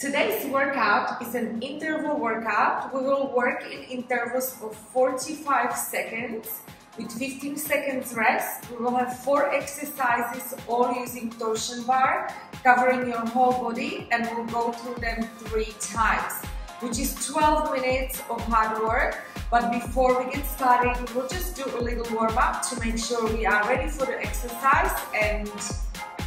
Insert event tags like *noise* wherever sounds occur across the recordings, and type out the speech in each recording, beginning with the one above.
Today's workout is an interval workout. We will work in intervals of 45 seconds with 15 seconds rest. We will have four exercises all using torsion bar, covering your whole body and we'll go through them three times, which is 12 minutes of hard work. But before we get started, we'll just do a little warm up to make sure we are ready for the exercise and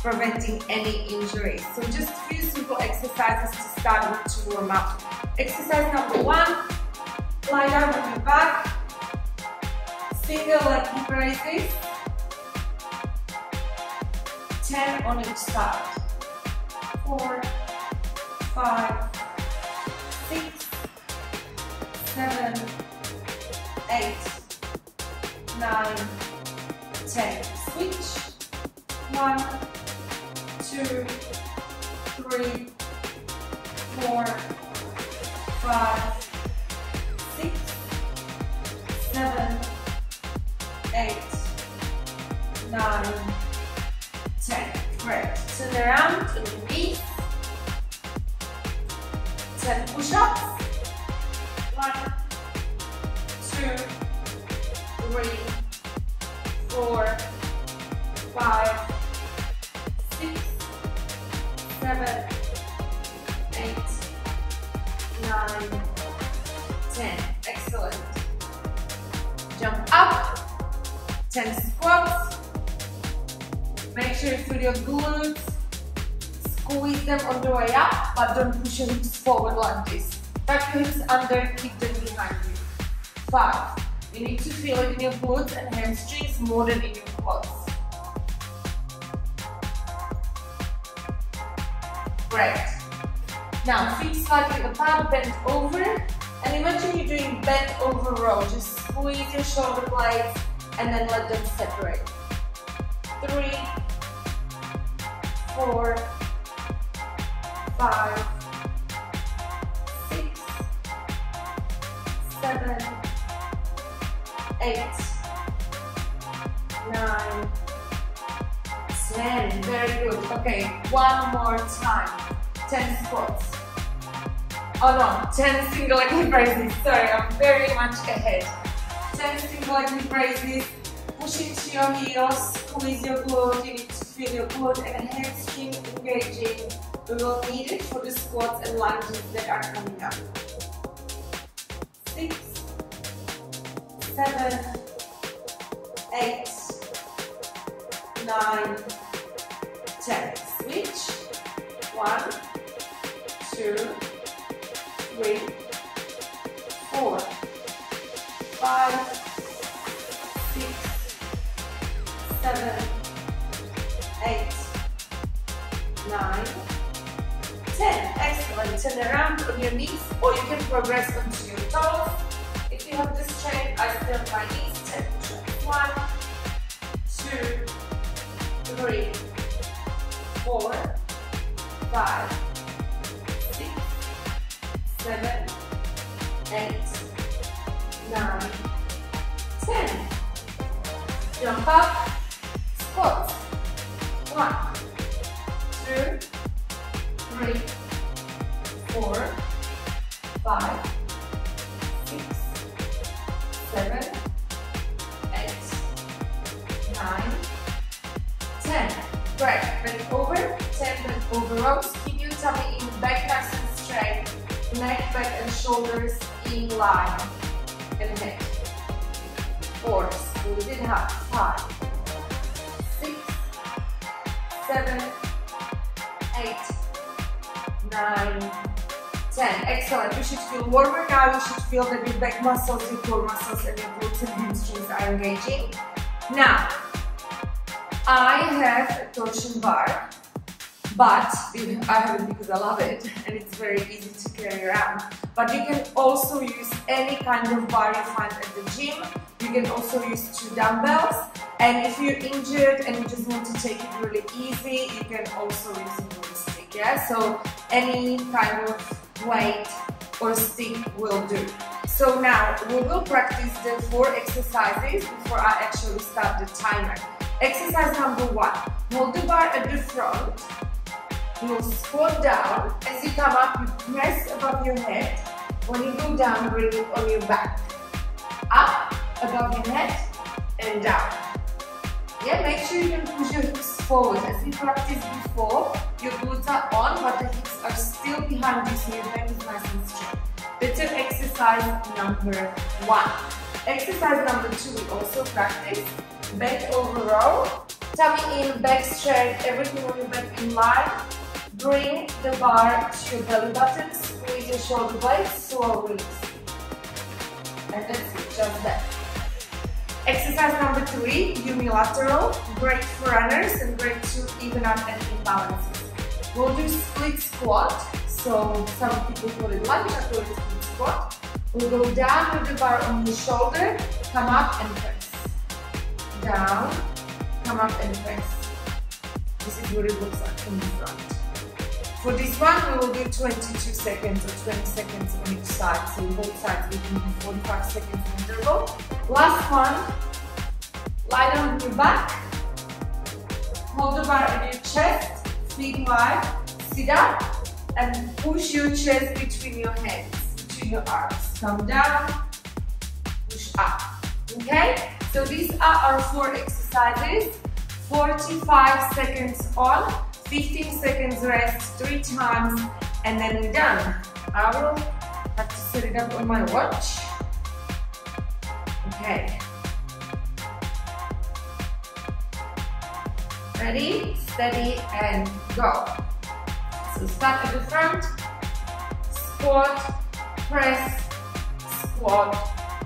preventing any injuries. So just a few simple exercises to start with to warm up. Exercise number one, lie down on your back, single leg hip raises, 10 on each side. Four, five, six, seven, eight, nine, ten. Switch. One, two, three, four, five, six, seven, eight, nine, ten. Great. Turn around to the knees. Ten push-ups. One, two, three, four, five, six, seven, eight, nine, ten. Excellent. Jump up. Ten squats. Make sure you feel your glutes. Squeeze them on the way up, but don't push your hips forward like this. Back your hips under, keep them behind you. Five. You need to feel it in your glutes and hamstrings more than in your quads. Great. Now feet slightly apart, bend over, and imagine you're doing bent over row. Just squeeze your shoulder blades and then let them separate. Three, four, five, six, seven, eight, nine, ten. Very good. Okay, one more time. Ten squats. Oh no, ten single leg hip raises. Sorry, I'm very much ahead. Ten single leg hip raises. Push into your heels, squeeze your glute. You need to feel your glute and hamstring engaging. We will need it for the squats and lunges that are coming up. Six, seven, eight, nine, ten. Switch. One, two, three, four, five, six, seven, eight, nine, ten. Excellent. Turn around on your knees or you can progress onto your toes. If you have this strength, I on my knees. Ten. One, two, three, four, five, seven, eight, nine, ten. Jump up, squat. One, two, three, four, five, six, seven, eight, nine, ten. Great. Bend over, ten bend over rows. Keep your tummy in Neck, back, and shoulders in line. And head. Four. Squeeze it up. Five, six, seven, eight, nine, ten. Excellent. You should feel warmer now. You should feel that your back muscles, your core muscles, and your glutes and hamstrings are engaging. Now, I have a torsion bar, but *laughs* I have it because I love it and it's very easy to carry around. But you can also use any kind of bar you find at the gym. You can also use two dumbbells. And if you're injured and you just want to take it really easy, you can also use a broomstick. Yeah, so any kind of weight or stick will do. So now we will practice the four exercises before I actually start the timer. Exercise number one, hold the bar at the front You squat down. As you come up, you press above your head. When you go down, bring it on your back. Up, above your head, and down. Yeah, make sure you can push your hips forward. As we practiced before, your glutes are on, but the hips are still behind you, so your back is nice and straight. Better exercise number one. Exercise number two, we also practice bent over row. Tummy in, back straight, everything on your back in line. Bring the bar to your belly button, squeeze your shoulder blades, slow release. And that's it, just that. Exercise number three, unilateral, great for runners and great to even out any imbalances. We'll do split squat, so some people call it lunge, I call it split squat. We'll go down with the bar on the shoulder, come up and press. Down, come up and press. This is what it looks like from the front. For this one, we will do 22 seconds or 20 seconds on each side. So both sides we can do 45 seconds interval. Last one, lie down on your back, hold the bar on your chest, feet wide, sit up, and push your chest between your hands, between your arms. Come down, push up. Okay? So these are our four exercises. 45 seconds on, 15 seconds rest, three times, and then we're done. I will have to set it up on my watch. Okay. Ready, steady, and go. So start at the front, squat, press, squat,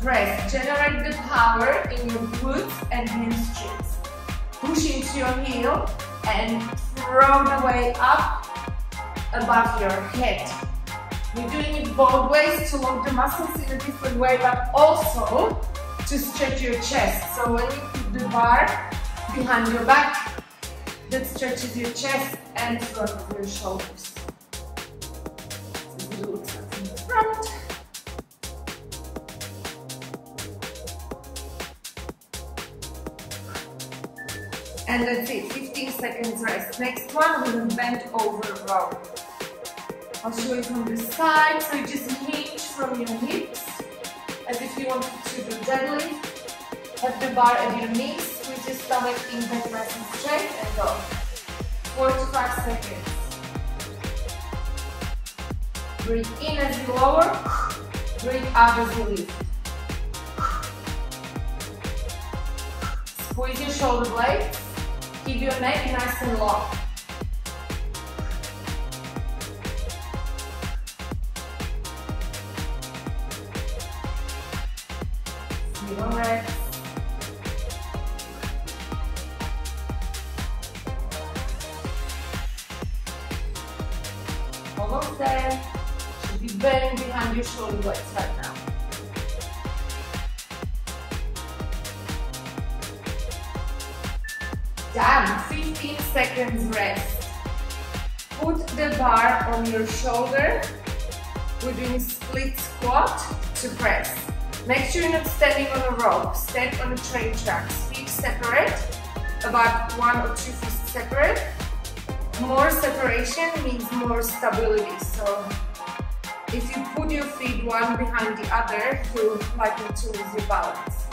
press. Generate the power in your glutes and hamstrings. Push into your heel and throw the weight up above your head. You're doing it both ways to lock the muscles in a different way, but also to stretch your chest. So when you put the bar behind your back, that stretches your chest and front of your shoulders. So it from. And that's it, 15 seconds rest. Next one, we will bend over row. I'll show you from the side, so you just hinge from your hips as if you wanted to do deadlift. Have the bar at your knees, squeeze your stomach in back and straight and go. Four to five seconds. Breathe in as you lower, breathe out as you lift. Squeeze your shoulder blades, keep your neck nice and long. Zero reps. Almost there. Should be bending behind your shoulder blades right now. Done. 15 seconds rest. Put the bar on your shoulder. We're doing split squat to press. Make sure you're not standing on a rope. Stand on a train track. Feet separate, about one or two feet separate. More separation means more stability. So if you put your feet one behind the other, you're likely to lose your balance.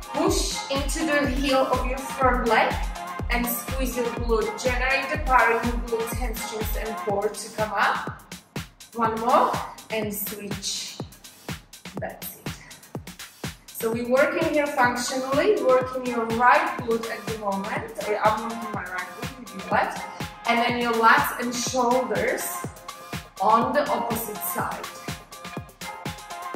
Push into the heel of your front leg and squeeze your glute. Generate the power in your glutes, hamstrings, and core to come up. One more and switch. That's it. So we're working here functionally, working your right glute at the moment. I'm working my right glute your left. And then your lats and shoulders on the opposite side.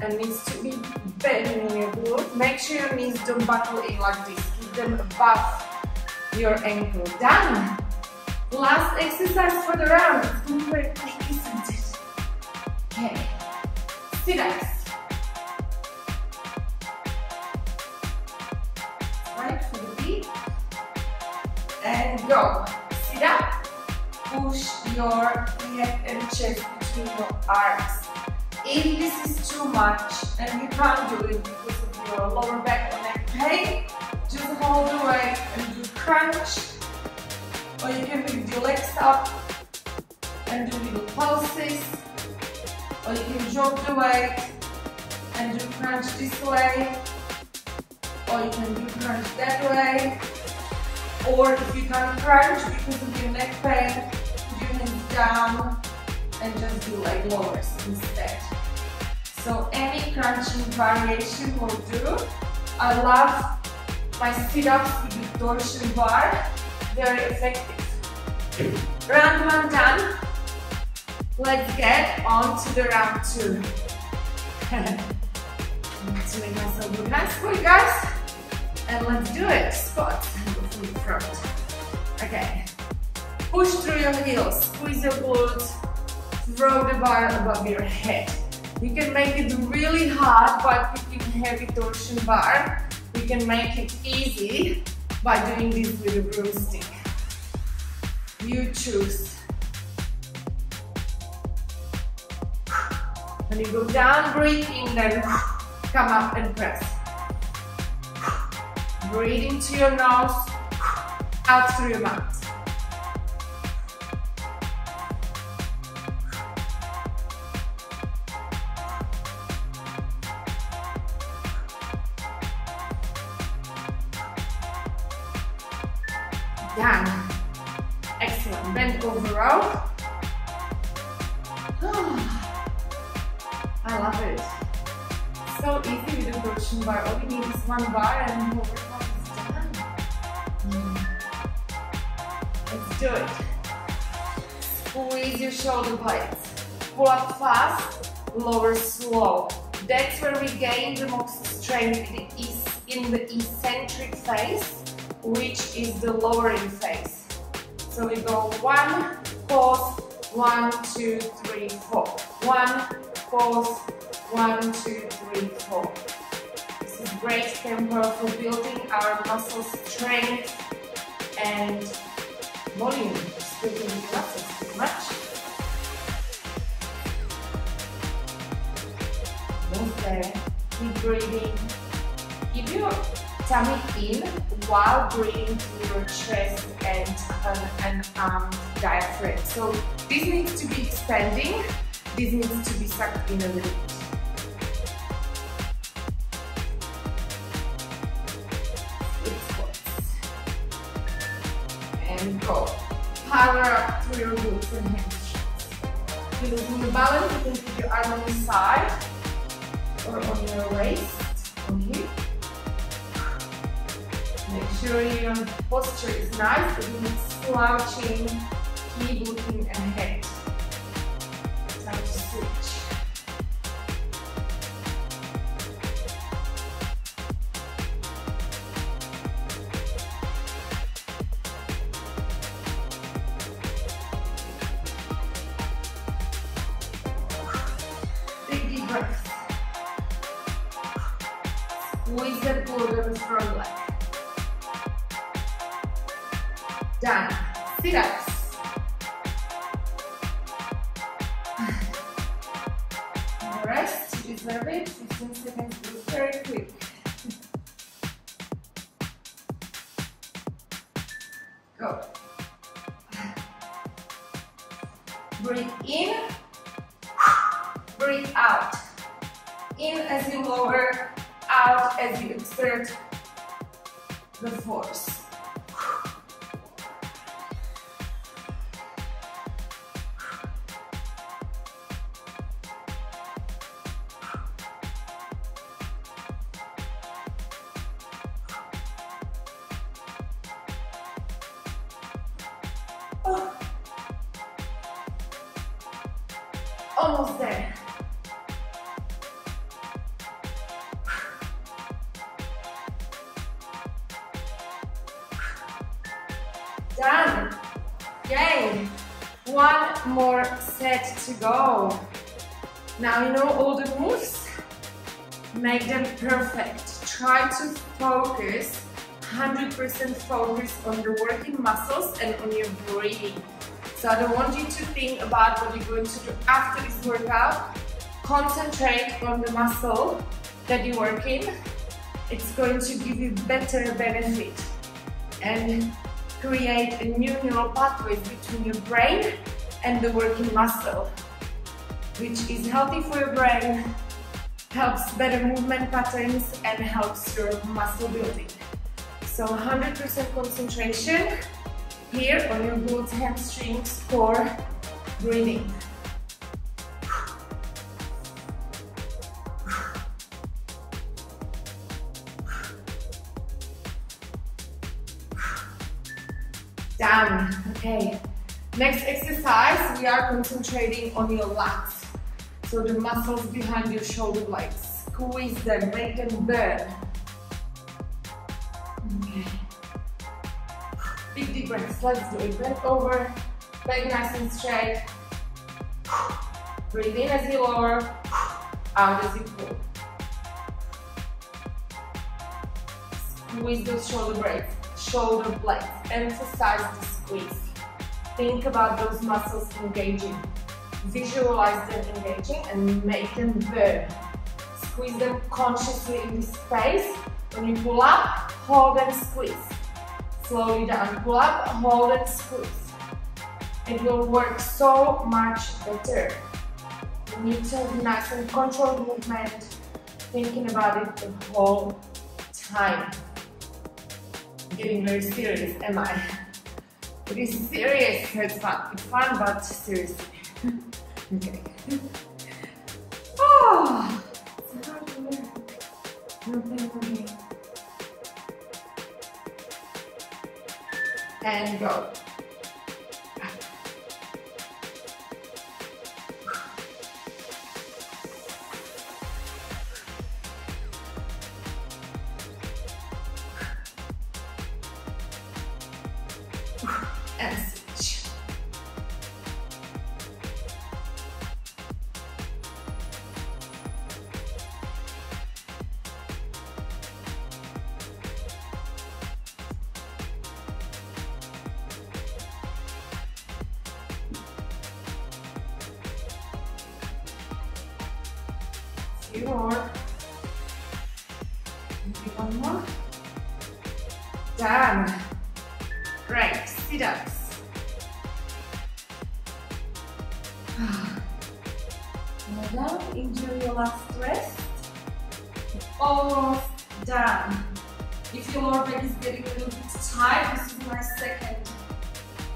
And needs to be bending in your glute. Make sure your knees don't buckle in like this. Keep them above your ankle. Done. Last exercise for the round. It's going? Okay. Sit ups. Right for the beat. And go. Sit up. Push your head and chest between your arms. If this is too much and you can't do it because of your lower back or neck pain, just hold the weight and crunch. Or you can lift your legs up and do little pulses, or you can drop the weight and do crunch this way, or you can do crunch that way, or if you can't crunch because of your neck pain, your hands down and just do like lowers instead. So any crunching variation will do. I love my sit-ups with the torsion bar, very effective. Round one done. Let's get on to the round two. *laughs* to make myself look nice for you guys. And let's do it. Squats from the front. Okay. Push through your heels, squeeze your glutes, throw the bar above your head. You can make it really hard by picking heavy torsion bar. You can make it easy by doing this with a broomstick. You choose. When you go down, breathe in, then come up and press. Breathe into your nose, out through your mouth. Bend over row. *sighs* I love it. So easy with the torsion bar. All you need is one bar and your workout is done. Hmm. Let's do it. Squeeze your shoulder blades. Pull up fast, lower slow. That's where we gain the most strength in the eccentric phase which is the lowering phase. So we go one, pause, one, two, three, four. One, pause, one, two, three, four. This is great tempo for building our muscle strength and volume, building the muscles much. Move there, keep breathing. Keep your tummy in while breathing through your chest and, um, and um, diaphragm. So this needs to be expanding, this needs to be sucked in a little bit. And go. Power up through your glutes and hamstrings. If you're the balance, you can put your arm on the side or on your waist, on here. Make sure your posture is nice, but you're not slouching, keep looking ahead. Time to switch. Breaths. Squeeze the glute of the leg. Done. Sit-ups. *sighs* Rest, deserve it. 15 seconds 30. Almost there. Done. Yay. One more set to go. Now you know all the moves. Make them perfect. Try to focus 100% focus on the working muscles and on your breathing. So I don't want you to think about what you're going to do after this workout. Concentrate on the muscle that you're working. It's going to give you better benefit and create a new neural pathway between your brain and the working muscle, which is healthy for your brain, helps better movement patterns, and helps your muscle building. So 100% concentration here on your glutes, hamstrings, core, breathing. Down, okay. Next exercise, we are concentrating on your lats. So the muscles behind your shoulder blades. Squeeze them, make them burn. Let's do it. Bend over, back nice and straight. Breathe in as you lower, out as you pull. Squeeze those shoulder blades, shoulder blades. Emphasize the squeeze. Think about those muscles engaging. Visualize them engaging and make them burn. Squeeze them consciously in this space. When you pull up, hold and squeeze. Slowly down, pull up, hold and squeeze. It will work so much better. You need to have nice and controlled movement, thinking about it the whole time. Getting very serious, am I? *laughs* It is serious, it's fun. It's fun, but seriously. *laughs* okay. *laughs* Oh, it's hard to learn. And go. Few more. Maybe one more. Done. Great. Sit-ups. *sighs* Done. Enjoy your last rest. Almost done. If your lower back is getting a little bit tight, this is my second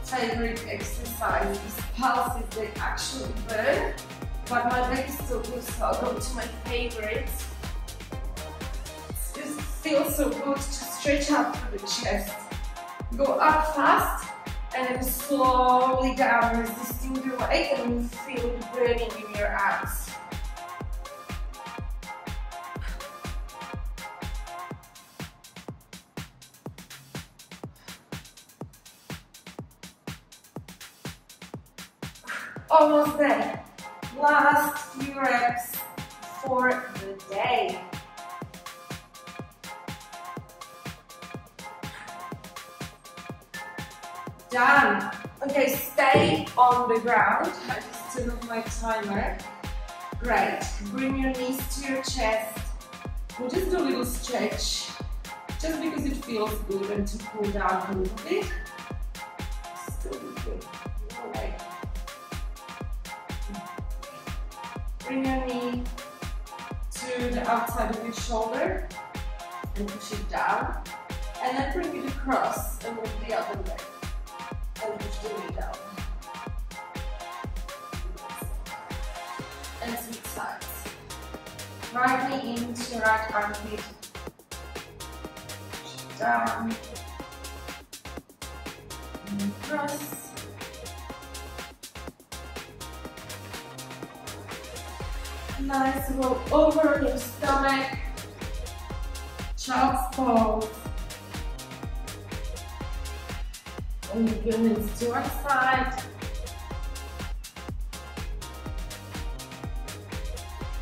favorite exercise. This pulses they actually burn, but my back is still good, so I'll go to my favorites. It feels so good to stretch out through the chest. Go up fast and then slowly down, resisting the weight, and you feel it burning in your abs. Almost there. Last few reps for the day. Done. Okay, stay on the ground. I just turn off my timer. Great. Bring your knees to your chest. We'll just do a little stretch. Just because it feels good and to cool down a little bit. Bring your knee to the outside of your shoulder and push it down. And then bring it across and move the other leg and push the knee down. And switch sides. Right knee into right armpit. Push it down. And across. Nice roll over your stomach. Child's pose. Oh and your knees to one side.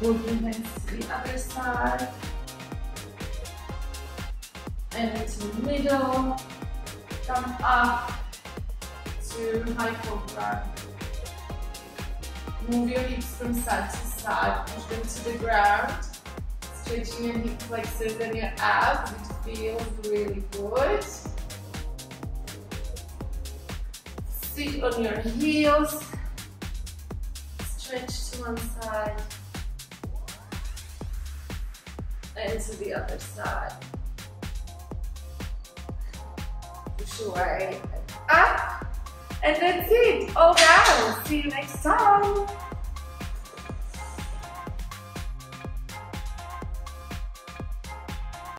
Moving hands to the other side. And to the middle. Come up to high cobra. Move your hips from side to side, push them to the ground. Stretching your hip flexors and your abs, it feels really good. Sit on your heels, stretch to one side and to the other side. Push away, up, and that's it, all down. See you next time.